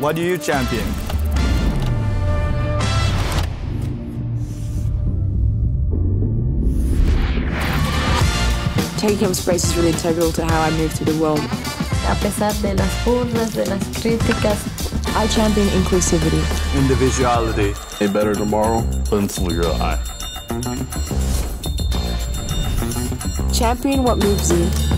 What do you champion? Taking up space is really integral to how I move through the world. A pesar de las burlas, de las críticas, I champion inclusivity. Individuality. A better tomorrow. 奔赴热爱。Champion what moves you.